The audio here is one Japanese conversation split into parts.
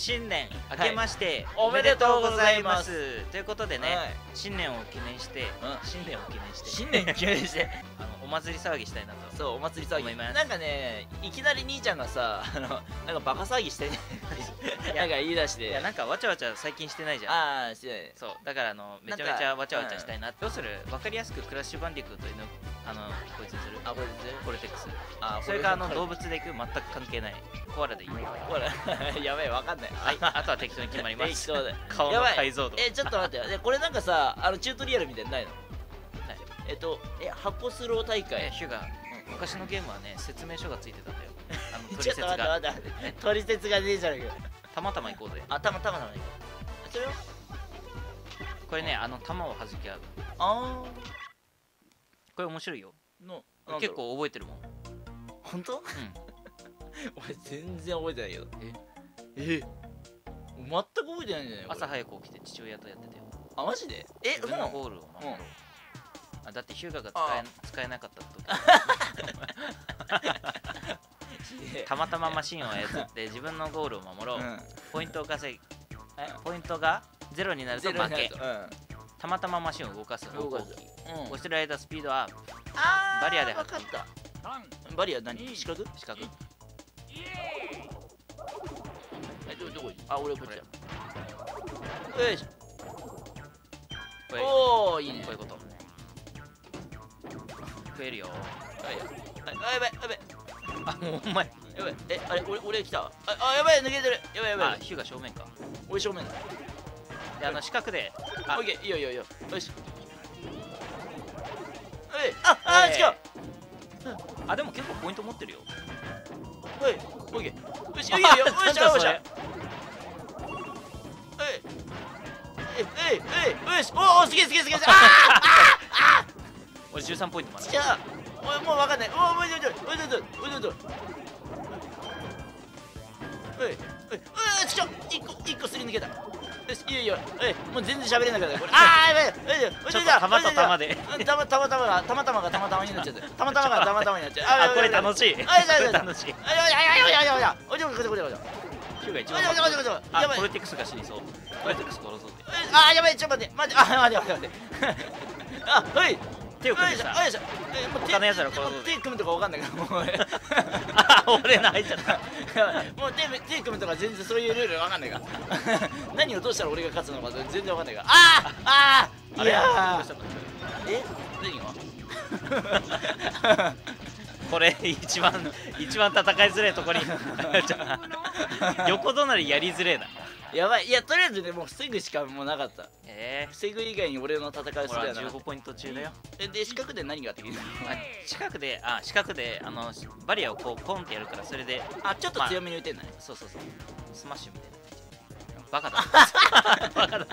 新年明けまして、はいおめでとうございます。ということでね、はい。新年を記念して、うん。新年を記念して。新年記念して。あのお祭り騒ぎしたいなと。そうお祭り騒ぎ。なんかねいきなり兄ちゃんがさ あのなんかバカ騒ぎしてね。なんか言い出しいてやなんかわちゃわちゃ最近してないじゃん。ああしてない。そう。だからあのめちゃめちゃわちゃわちゃしたいなどうする？わかりやすくクラッシュバンディクートのあのこいつにする？あこれでコルテックス。あそれからあのこ動物でいく？全く関係ない。コアラでいい。ほら やばいわかんない。はい。あとは適当に決まります。適当で。顔の解像度。えちょっと待ってよ。でこれなんかさあのチュートリアルみたいなのないの？ない。えっとえ箱スロー大え会。ヒュが昔のゲームはね説明書がついてたんだよ。あの 取ちょっと待って説が待って。取説がねえじゃねえかたまたま行こうぜ。あたまたまなのにそれは？これねあの弾を弾き合う。あこれ面白いよ。ーの結構覚えてるもん。うん。本 当俺全然覚えてないけど。え？え？全く覚えてないんじゃない？朝早く起きて父親とやってたよ。あマジで？え自分のもゴールを守ろう。あだってヒューガがあ使え使えなかった時。う たまたまマシンを操って自分のゴールを守ろう、うん。ポイントを稼ぎえ？ポイントがゼロになると負け。うんたまたまマシンを動かす方向動かす。機。うん。押してる間スピードアップバリアで分かった。バリア何？四角？四角。えどどこ？あ俺こっちだ。よしこれ。おおいいね。こういうこと。増えるよ。あいや。あやばいやばいあもうお前。やばいえあれ俺俺来た。ああやばい抜けてる。やばいやばいやばいあヒューガ正面か。俺正面だ。であの四角であオッケーいいよいいよいいよ。よし。はい。ああえー違う。あでも結構ポイント持ってるよ。はい。オッケー。よしいいよよ。よしよしえい。えいえいよしおおすげえすげえすげえすげえ。あ俺13ポイントまでーじゃあおいもうわかんない。おおもうちょいちょいおいちょいちょいおい。ちょいちょいおいおいおいちょ一個一個すり抜けたいいよいいよえいもう全然喋れなかった。これああやばい。やばいおいちょっと玉と玉で。うんたまたまたまがたまたまがたまたまになっちゃって。たまたまがたまたまになっちゃう。あこれ楽しい。こあいやいやいやれ楽しい。あいやばいやばいやばいやばいおいちょこちょこちょこちょこヒューが一おいちょこちょこちょこちょこやばいあコルテックスが死にそうコルテックス殺そうぜあーやばいちょっと待って待ってあ待って待って待ってあはい手を組んでさよいしょよいしょえもう手他の奴らこう手組むとかわかんないからもう。あ俺の入っちゃった。もう手手組むとか全然そういうルールわかんないから。何をどうしたら俺が勝つのか全然わかんないから。あーあーいやえ？何が？これ一番一番戦いづらいとこに。横隣やりづれえなやばい。いやとりあえずねもう防ぐしかもうなかった。え防ぐ以外に俺の戦いするやな。15ポイント中だよ。えで四角で何ができるのあ近くであ四角であのバリアをこうポンってやるからそれであちょっと強めに打てんのね。そうそうそう。スマッシュみたいな。バカだろ。バカだろ。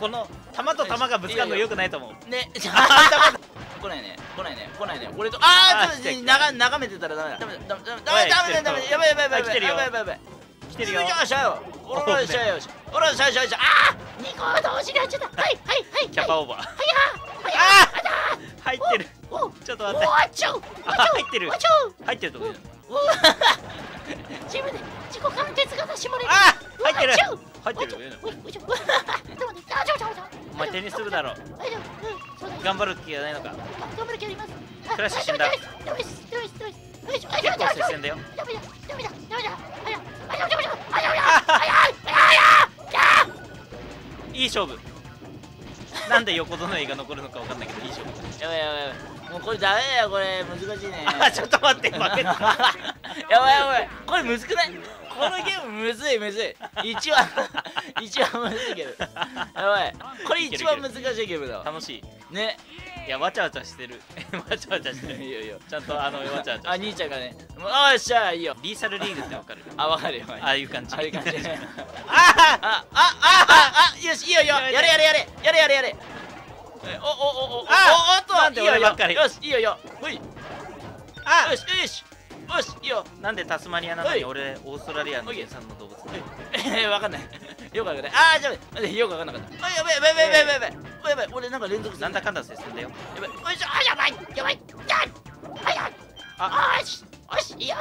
この弾と弾がぶつかるのよくないと思う。ね ちょ来ないね。来ないね。来ないね。俺とあーちょっと眺眺めてたらダメだ。ダメだ。ダメだ。ダメだ。ダメだ。ダメだ。やばいやばいやばいあ来てるよ。やばいやばいやばい来てるよ。よっしゃよおらしゃよっし。ゃおらし。ゃよっしゃよっしゃあー二個同時にやっちゃったはいはいはい。キャパオーバー。はあー入ってる。おちょっと待って。おあちょあ入ってる。入ってるとこお 自分で自己完結型絞れる。あー入ってる。入ってる。よお前テニス部だろ頑張る気がないのか頑張る気ありますクラッシュ死んだ結構接戦だよダメだダメだダメだ勝負。なんで横園が残るのかわかんないけどいい勝負。やばいやばいやばい。もうこれダメだよこれ。難しいね。あ ちょっと待って負けたやばいやばい。これむずくない？このゲームむずいむずい。一番一番むずいけどやばい。これ一番難しいゲームだわ。楽しい。ねいやわちゃわちゃしてる。わちゃわちゃしてる。いいちゃんとあのわちゃわちゃあ兄ちゃんがねもうあよっしゃいいよ。リーサルリーグってわかる。あわかるよああいう感じ。ああいう感じ。ああああああよしいいよいいよやれやれやれやれやれやれえおおおおおあおっとなんで俺ばっかりよしいいよいいよほいよあしよしよしいいよなんでタスマニアなのはいに俺オーストラリアの原産の動物えー、わかんないよくわかんないあーじゃあよくわかんなかったあやばいやばいやばいやばいやばいやばいやばい俺なんか連続なんだかんだ接戦だよやばい。おい。しょあやばい。やばい。やっはやあよしよしい。い。よ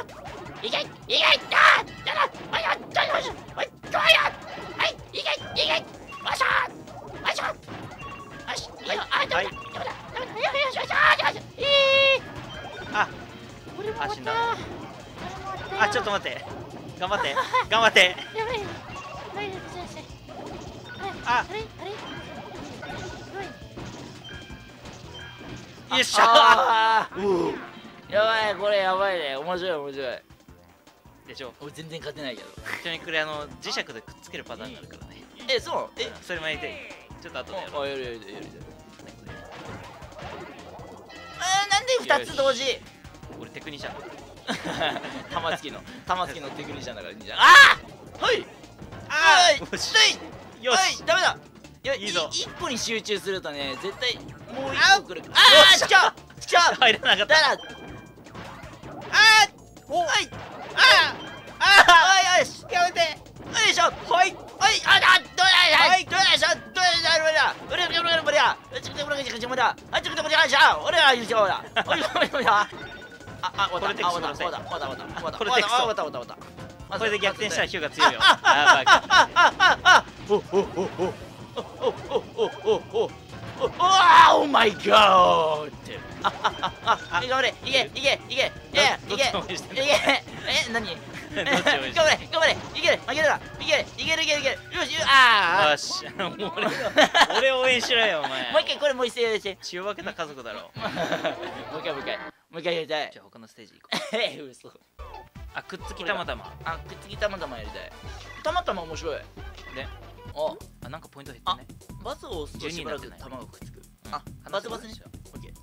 い。けい。けい。けあーだだおい。よしおい。どうよはい。い。けい。けよい。しょよい。しょよしい。い。よあーダメだダメだダメだよしよしよしよしよしい。い。あこれも終わったあちょっと待って頑張って頑張ってやばい。やばい。先生ああれあれよっしゃやばいこれやばいね。面白い面白い。でしょ？俺全然勝てないけど。ちなみにこれあの磁石でくっつけるパターンがあるからね。えそう？え？それもやりたいちょっと後でやろう。あやるやるやるやる。あーなんで二つ同時？俺テクニシャン。玉突きの玉突きのテクニシャンだからいいんじゃん。あー！はい。あはい。ーよし。はい。よし。はい。ダメだ。いやいいぞ一個に集中するとね絶対もう一あ個来るよあっしゃーちゃうちゃう入らなかっただからあおはいああはいよしやめてよいしょはいはいあだどうだはいどうだしょどうだどうだ俺俺俺俺だちょっと俺がちょっとあちょっと俺がじゃ俺がいいよだおいおいおいだああわかったあわかったわかったわかったわかったこれテクソわかったわかったわかったこれで逆転したらヒューが強いよああバカああああおおおおおおおおおおあオーマイガーああああ頑張れいけいけいけいけどいけいけどっちの応援してんのえ何ど っち頑応援してんの？張れ 頑張れいける負けるないけるいけるいけるいけるよしああよし俺俺を応援しろよお前。もう一回これもう一回やりし。て血を分けた家族だろ。もう一回もう一回もう一回。やりたい。じゃあ他のステージ行こう。え嘘。あくっつきたまたまあくっつきたまたまやりたい。たまたま面白い。で？おあなんかポイント減ってね。バツを押すとしばらく12になってない。弾がくっつく。うん。あバツバツね話せばオッケー。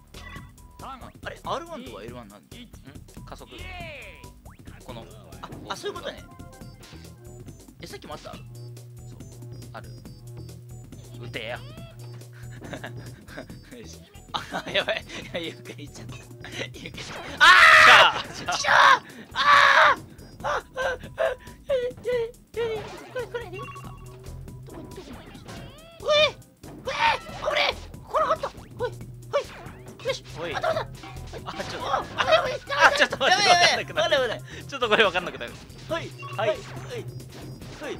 あれ R1 とは L1 なんでいいうん？加速。このああそういうことね。えさっきもあった？ある。撃てや よし。あやばい。ゆっくりいっちゃった。ゆっくりああしゃーあない危ないちょっとこれ分かんなくなる。はい。はい。はい。はい。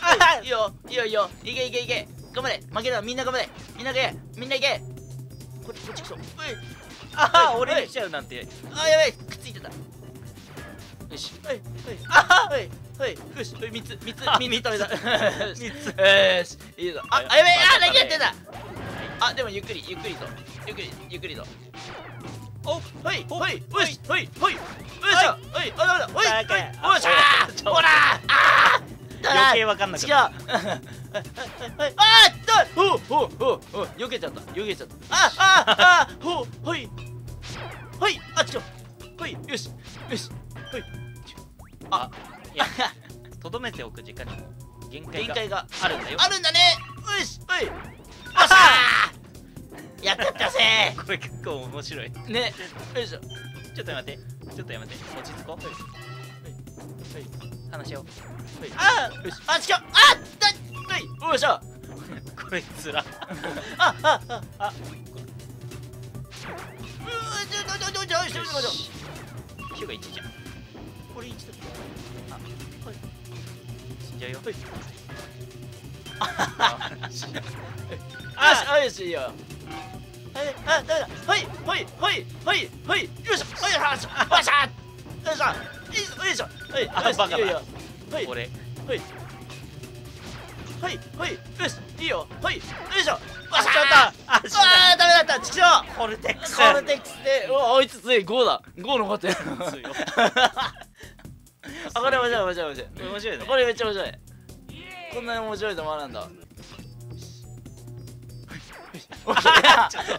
あい。い。よ。いいよいいよ。いけいけいけ。頑張れ。負けたみんな頑張れ。みんな行け。みんな行け。こっちこっち来そう。おい。あ俺に来ちゃうなんて。あやばい。くっついてた。よし。はい。はい。あはい。はい。よし。はい。三つ。三つ。あ三つ食べた。三つ。よし。いいぞ。あやばいあ何やってんだあでもゆっくりゆっくりと。ゆっくりゆっくりとおはいはいよしはいはいよいしょはい。あダメだおいはいあーだ余計分かんなくなはいあーっとほうほうほうほう。避けちゃった避けちゃった。あああほい。はいあちょ。はいよしよし。はい。あ。いやとどめておく時間にも限界が。あるんだよ。あるんだね。よしはい。あっしゃーやっちったぜ。これ結構面白い。ね。よいしょ。ちょっと待って。ちょっとやめて。落ち着こう。はい。はい。話をはい。あああ違うあっだい。よいしょ。これつら。ああああ。ヒュが1じゃんこれ1だった。あはい。死んじゃうよ。はい。あ、よし、いいよ。はいあダメだはいはいはいはいはいよいしょはいしょよいしょよいしょよいしょよいしょはいあバカだはい俺はいはいはいよしいいよはいよいしょあ死んじゃったあ死んだあーダメだったちくしょコルテックスコルテックスでうわあいつつい5だ5残ってる強いあこれ面白い面白い面白い面白いねこれめっちゃ面白いこんなに面白いと思わなんだ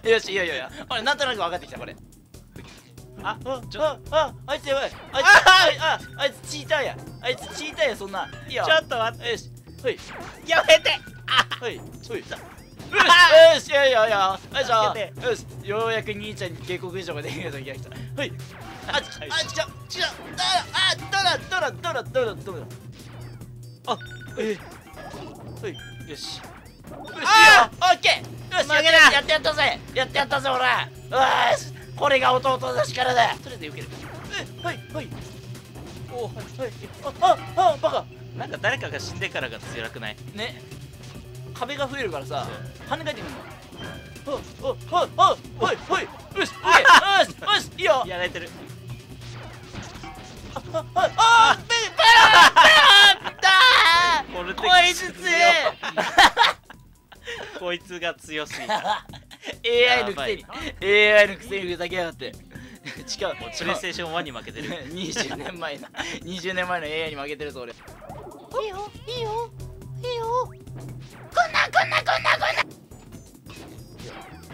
よ しいいよいいよいいよ俺なんとなく分かってきたこれ。ああちょあああいつやばい。あいつああああいつチーターや。あいつチーターやそんな。いいよ。ちょっと待って。よし。はい。やめて。はい。はい。あよし。よしいやいよいしよし。ようやく兄ちゃんに下克上ができる時が来た。はい。あちはい。あ違う違うあどうだどうだどうだどうだどうだ。あえはい。よしよしあオッケー。よしやってやったぜ。やってやったぜ俺。よし。これが弟の力だ。とりあえず受ける。えはいはい。おはいはい。あああバカ。なんか誰かが死んでからが辛くない？ね。壁が増えるからさ跳ね返ってくるの。ああああはいはい。よしよしよしいいよやられてるあああベベラーコルテこいつ強え こいつが強すぎた。AI のくせに。AI のくせにふざけやがって。しかもプレイステーション1に負けてる。20年前の20年前の AI に負けてるぞ俺。いいよいいよいいよこんなこんなこんなこんな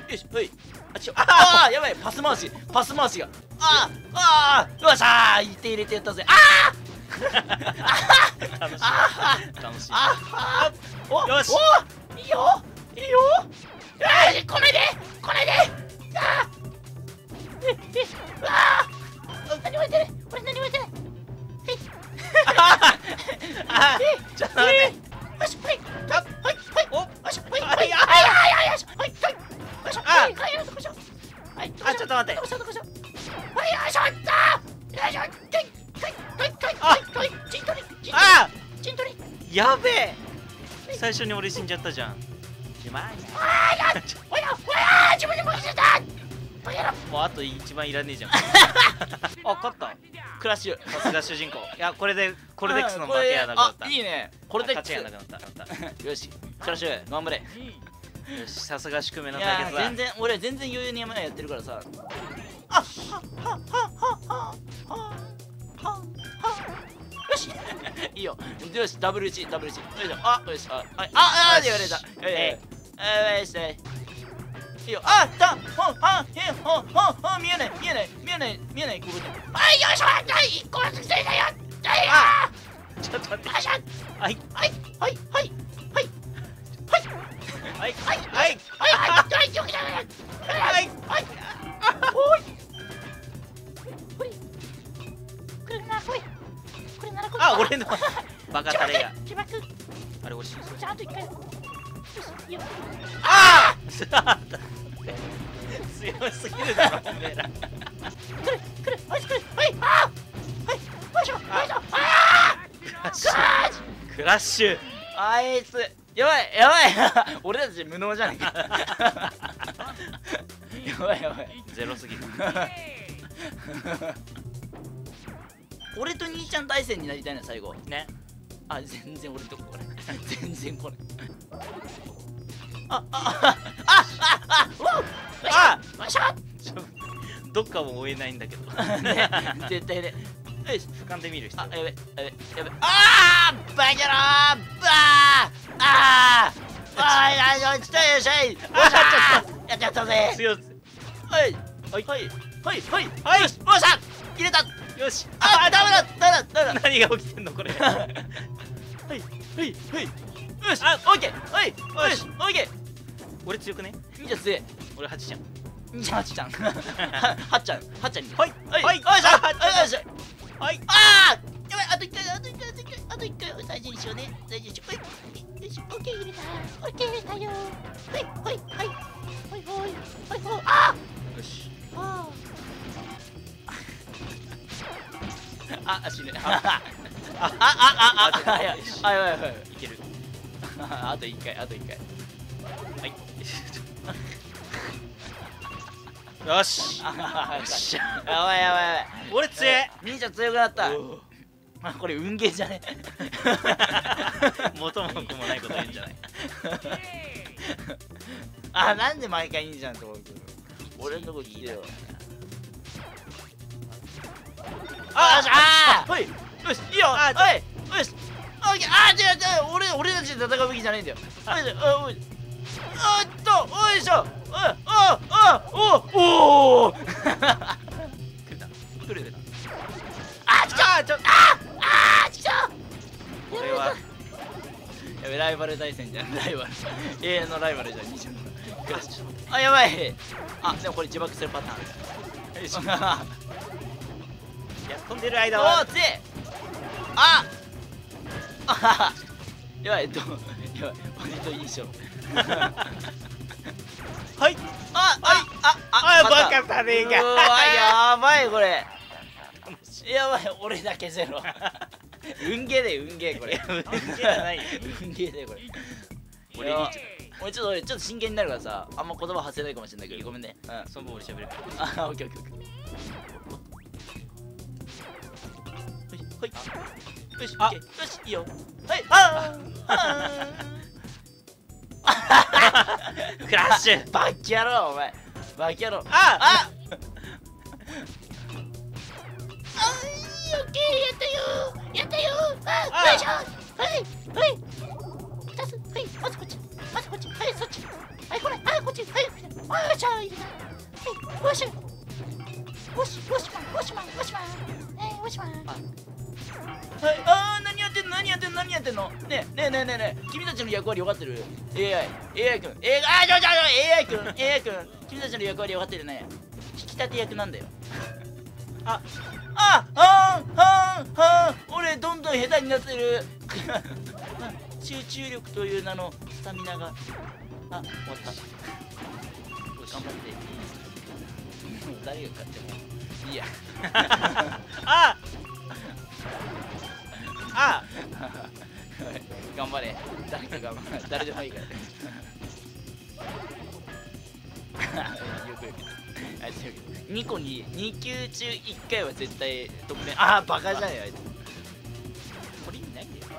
よしはい。あちょああやばい。パス回し。パス回しが。あーあーよっしゃー。入れて入れてやったぜ。あ楽しい。あ楽しい。ああおよし。おいいよ。いいよ。あー来ないで。来ないで。あー。ええあー。何もやってない。俺何もやってない。あちょっと待ってよしはい。あはい。はい。お。よしはい。あはい。はい。はい。はい。よし。はい。はい。よし。あはい。はい。はい。あちょっと待って。どこしょどこしょはい。よいしょったよいしょ。はい。はい。はい。はい。はい。やべえ最初に俺死んじゃったじゃん。うまいあーやちょおやおや自分でも気づいたもうあと一番いらねえじゃんあ勝ったクラッシュさすが主人公いやこれでコルデックスの負けやなくなったあいいねコルデック勝ちやなくなったったよしクラッシュ頑張れよしさすが宿命の対決だ全然俺全然余裕に山やってるからさよいいよ。よしダブル1ダブル1よいしょ。あよしああああ言われた。ええよしよしいいよあたほんはんへんほんほんほん見えない見えない見えない見えないここではいよいしょはい一個ずつだよはいよあちょっと待ってよいしょはいはいはいはいはいはいラッシュ。あいつ。やばいやばい。俺たち無能じゃないか。やばいやばい。ゼロすぎる。俺と兄ちゃん対戦になりたいな最後。ね。あ全然俺とここれ全然これああああああどっかも追えないんだけどあね絶対ねよし俯瞰で見る人。あやべやべやべ。あーバカ野郎バーあーあーいやよしよしよしよしやっちゃったぜ。強すはい。はいはい。はいはい。はい。よしよっしゃ入れた。よし。あダメだダメだダメだ何が起きてんのこれはいはいはいよしあオッケーはいよしオッケー俺強くね兄ちゃん強え俺8じゃん兄ちゃんはっちゃんはちゃんはっちゃんにはいはいはいよいしょよいしょはい。あーやばいあと一回あと一回あと一回あと一回。大事にしようね。大事にしよう。はい。よいしょオッケー入れた。オッケー入れたよ。はいはいはい。はいはいはいはい。あよし。ー あああ死ぬ。あああああああやよし。あやばいやばい。いける。あと一回あと一回。はい よし。やばいやばいやばい。俺強え兄ちゃん強くなった。おあこれ運ゲーじゃね？元も子もないこと言うんじゃない。あなんで毎回兄ちゃんとこ来るの？俺のとこ来てよ。あよしあーはいよしいいよ。あはいよし。あー違う違う。俺俺たちで戦うべきじゃないんだよ。よいしょおいしょあああおおお来るな来るあちょちょあ来たこれはやべライバル対戦じゃん。ライバル永遠のライバルじゃん。20のああやばいあでもこれ自爆するパターンよしあいや飛ん。でる間おはー強えああやばいどうやばい割といい勝負あああああ勝ったバカタレがうわやばいこれ。やばい俺だけゼロ。運ゲーで運ゲーこれ。運ゲーじゃないよ。運ゲーでこれ。俺リーチ俺ちょっと俺ちょっと真剣になるからさあんま言葉発せないかもしれないけどごめんね。うんその分俺喋る。あオッケーオッケーオッケー。はいはい。よしよしいいよ。はい。あー。あ クラッシュ。ーバッキ野郎お前バキャロ。ああ。あ。いオッケーやったよ。やったよ。ああ。よいしょ。はい。はい。二つはいまずこっち。まずこっち。はいそっち。はいこれはい。こっちはい。よいしょ入したしいしいしょウォッシュウォッシュマンウォッシュマンウォッシュマンはいウォッシュマンあー何やってんの？何やってんの？何やってんの？ねえねえねえねえねえ君たちの役割分かってる ?AI AI 君。AI あーちょちょちょ AI 君。AI 君。君たちの役割分かってるね。引き立て役なんだよ。あ。ああーあーあー俺どんどん下手になってる。集中力という名のスタミナが。あ終わった。頑張って。誰が勝っても。いいや。ああ頑張れ。誰かが誰でもいいから。よくよくあいつよく2個に2球中1回は絶対得点。ああバカじゃんよあいつ。これ意味ないんだよ。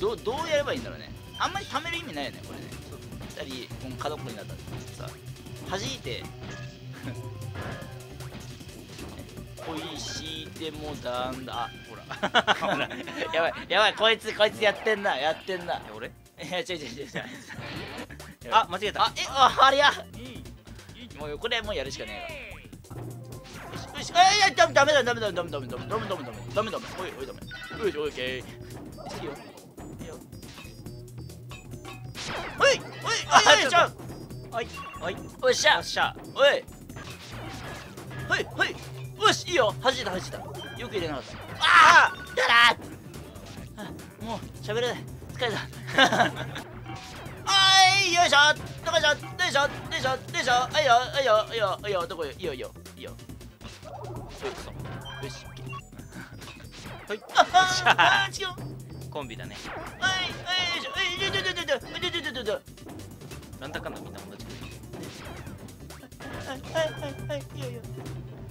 どうどうやればいいんだろうね。あんまり貯める意味ないよねこれね。2人この角っこになったらさ。弾いて恋してもだんだあほらやばいやばいこいつこいつやってんなやってんな俺いや違う違う違う違うあ間違えたあえああれやもうこれもうやるしかねえわよしよしあいやダメダメだダメだダメダメダメダメダメダメダメダメおいおいダメよしオッケーいいよいいよおいおいおいおいしゃはいはいおいしゃよっしゃおいはいはいよしいいよ。弾いた弾いた。よく入れなかったああやだらーもう喋れない。疲れた。はいよいしょどこでしょどいしょよいしょよいしょはいよはいよはいよ。はいよどこよいいよいいよいいよよしはいああ違うコンビだねはいはいよいしょよいしょいちょしょよいしょよいしょなんだかんだみんな同じはいはいはいはいいいよいいよ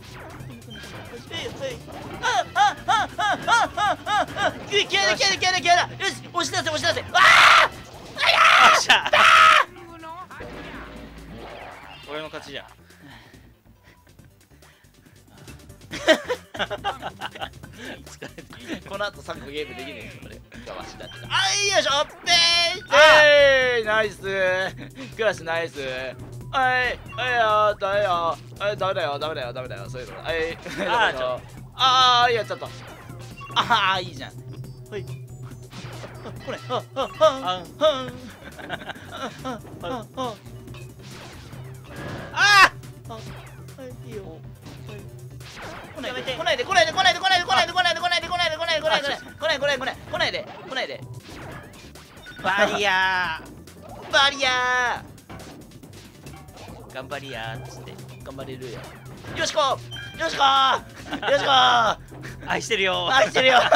はいああああああああ消え消え消え消え消えよし押し出せ押し出せわあよっしゃ俺の勝ちじゃん疲れてこの後3個ゲームできねえこれがわしだってあいよいしょペイあえいナイスクラスナイスい。はいよダメよ。はいダメだよダメだよダメだよ。そういうの。はい。あー あーやっちゃったああいいじゃん。はい。これ。ああああ。あああ。あいいいよ。来ないで来ないで。来ないで来ないで来ないで来ないで来ないで来ないで来ないで来ないで来ないで来ないで来ない来ない来ない来ないで来ないでバリアバリアー頑張りやーっつって。ー頑張れるよよしこよしこよしこ。愛してるよ。ー愛してるよ。よし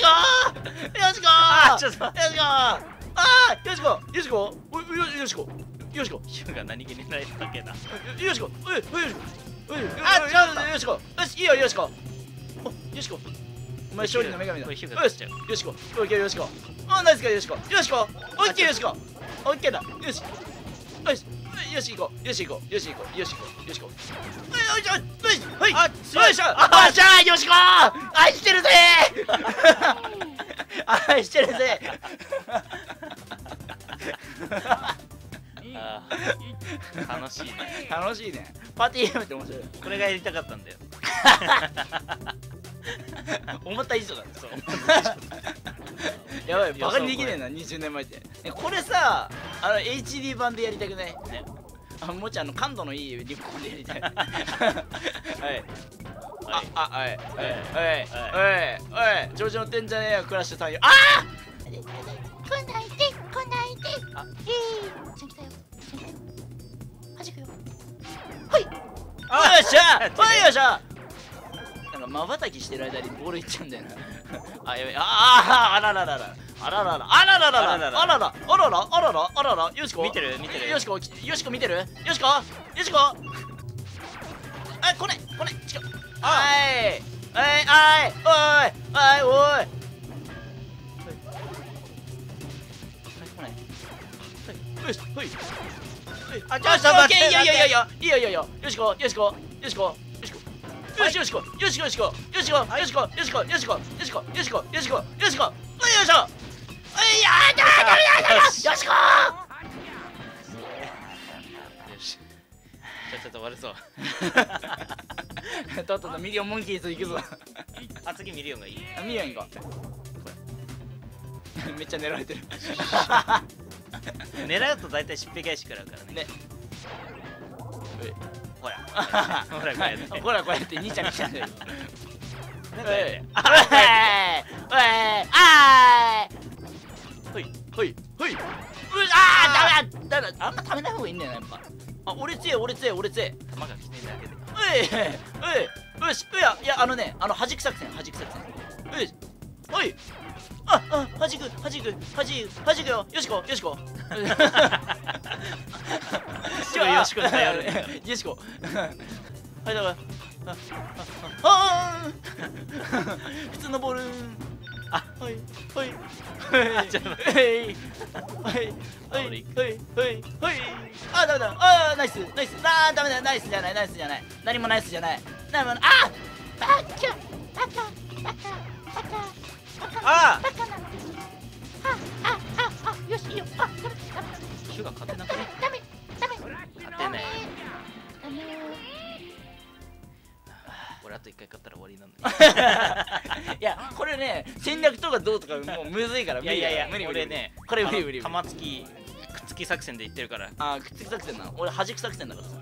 こよしこあちょっとよしこ。あーよしこよしこ。おいよよしこ。よしこ。ヒュが何気にないだけなよしこ。おいおいよしこ。よあよちょっと。よしこ。よしいいよよしこ。およしこ。お前勝利の女神だ。これヒュがよしつっちゃう。よしこ。オッケーよしこ。あナイスかよしこ。よしこ。オッケーよしこ。オッケーだ。よしよしよし行こう。よし行こう。よし行こう。よし行こう。よし行こうよしよしよしはい。あ強い。よいしょ。あっしゃーよしこ愛してるぜ。愛してるぜ。楽しいね。楽しいね。パーティーゲームって面白い。これがやりたかったんだよ。思った以上だねそう。やばいバカにできねえな20年前って。えこれさあの HD 版でやりたくない。ね。あもうちょいあの感度のいいリモコンでやりたい。はい。ああはい。はい。はい。はい。はい。調子乗ってんじゃねえよクラッシュさんよあ来ないで来ないで。あ。えい先来たよ先来たよ弾くよ。はい。あよっしゃ！はいよっしゃ！まばたきしてる間にボールいっちゃうんだよな。あやべあああららららあららら。あらららら。あららあらら。あらら。あらら。あらら。よしこ。見てる見てる。よしこよしこ見てる？よしこ？よしこ？あこれこれちょあ。はい。はい。はい。おい。はい。おい。これよしほいあちょっと待って。いいよいいよいいよいいよ。いいよいいよ。よしこよしこ。よしこ。よしこよしよしこ。よしこよしこ。よしこよしこ。よしこよしこ。よしこ。よしこ。よしこ。よしこよいしょ。いやだだだだよしこよしちょちょっと悪そう。とっととミリオンモンキーズ行くぞ。あ次ミリオンがいい。あミリオン行こう。めっちゃ狙われてる。狙うと大体しっぺ返し食らうからね。ね。ほら。ほらこうやって。ほらこうやって兄ちゃんに来たんだよ。なんかやって。おい。おい。あーいほいほいほい。うあー。ダメだダメだ。あんま食べない方がいいんだよなやっぱ。あ俺強い俺強い俺強い。玉が来てるだけでおいおいよしいやいやあのねあの弾く作戦弾く作戦。よし。おい。ああ弾く弾く弾く弾くよ。よしこ よしこ。よしこよよ。しこ。はいだから。ああ普通のボールあはいはい。あちょっと待はい。はい。はい。はい。はい。はい。あダメだ。あナイス。ナイス。あダメだ。ナイスじゃない。ナイスじゃない。何もナイスじゃない。何もあバカバカ戦略とかどうとかもうむずいからいやいやいや無理無理俺ねこれ無理無理無理。玉突きくっつき作戦で言ってるから。あーくっつき作戦なの？俺弾く作戦だから。さ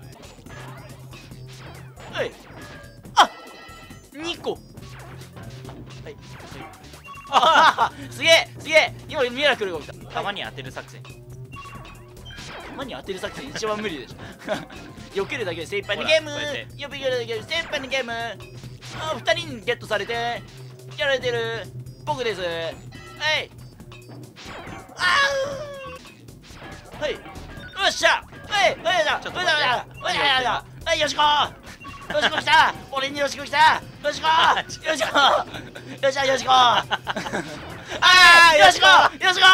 はい。あ2個。はい。ああすげえすげえ。今ミラクルが起きた。玉に当てる作戦。弾に当てる作戦一番無理でしょ。避けるだけで精一杯のゲーム。避けるだけで精一杯のゲーム。あ二人にゲットされて。やられてる僕です。はい。あーはい。よっしゃ。はい。はいだちょっとはいだ待って。はいだはいだはいよしこ。よしこ来た。俺によしこ来た。よしこ。よしこ。よっしゃよしこ。あーよしこ。よしこ。よしこ。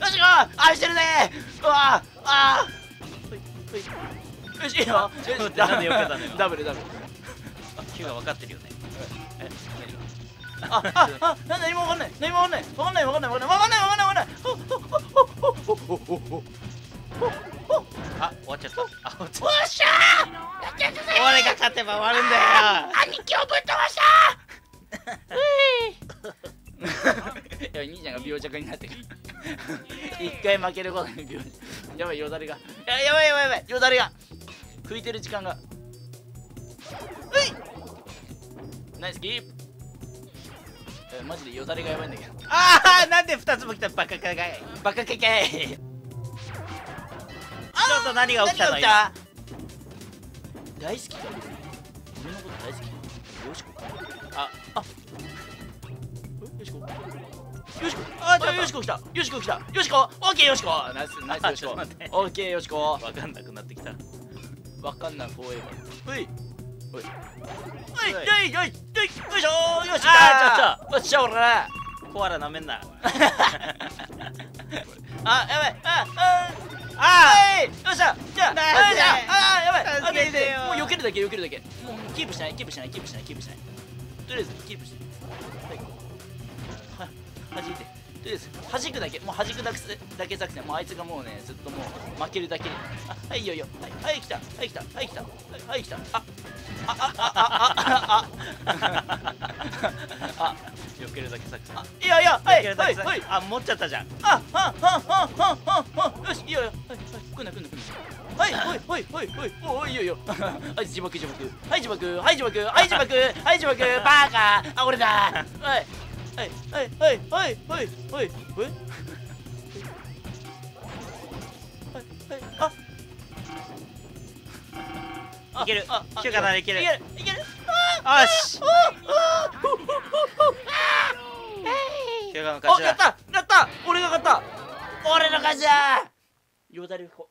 よしこ。愛してるね。うわ。あー。よしいいよ。ダブルダブル。火が分かってるよね。えあああ何もわかんない。何もわかんない。わかんないわかんないわかんない。わかんないわかんないわかんない。あ終わっちゃった。あ終わっちゃった。俺が勝てば終わるんだよ兄貴をぶっ飛ばしたいや兄ちゃんが病弱になってる一回負けることに病やばいよだれがややばいやばいやばいよだれが食いてる時間がういナイスキープえマジでよだれがやばいんだけど。ああなんで二つも来たバカかがい。バカけけちょっと何が起きたの？大好き。だ俺のこと大好き。よしこ。ああ。えよしこ。よしこ。あじゃあよしこ来た。よしこ来た。よしこ。オッケーよしこ。ナイスナイスよしこ。オッケーよしこ。分かんなくなってきた。わかんないフォーエバーほいほいほいはいよいよいよいよいしょよしあーちょっとよっしゃ俺らコアラなめんなあやばいあああはいよっしゃじゃあなんではいじゃああーやばい助けてよもう避けるだけ避けるだけもうキープしないキープしないキープしないキープしないとりあえずキープしてはいは弾いてとりあえず弾くだけもう弾くだけだけ作戦もうあいつがもうねずっともう負けるだけにあはいいいよいいよはいはい来たはい来たはい来たはいはい来たああああああああ避けるだけ作戦あいやいやは避いはいはい戦あ持っちゃったじゃんあ、はんはんはんはんはんはんよし、いいよいいよ。はい、はい、来んな来んな来んな。はい、はい、はい、はい、はい、おお、いいよいいよ。はい、自爆自爆。はい、自爆。はい、自爆。はい、自爆。はい、自爆。バカ。あ、俺だ。はい。はい、はい、はい、はい、はい、はい。えはい、はい、あ。あいける。ヒューガならいける。いけるいける。あ。あ。し。えい怪我の勝ちだおやったやった俺が勝った俺の勝ちだよだれほ